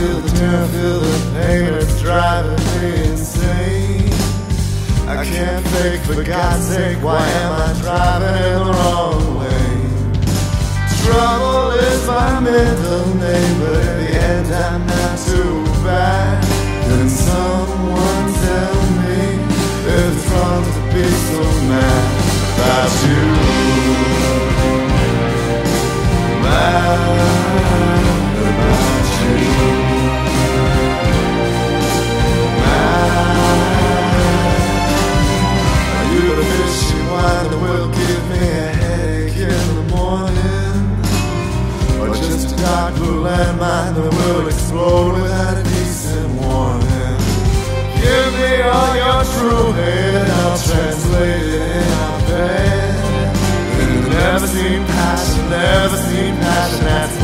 feel the terror, feel the pain, it's driving me insane. I can't fake, for God's sake, why am I driving in the wrong lane? Trouble is my middle name, but at the end I'm not too bad. Can someone wine that will give me a headache in the morning? Or just a dark blue landmine that will explode without a decent warning? Give me all your true hate and I'll translate it in our bed. Never seen passion, never seen passion at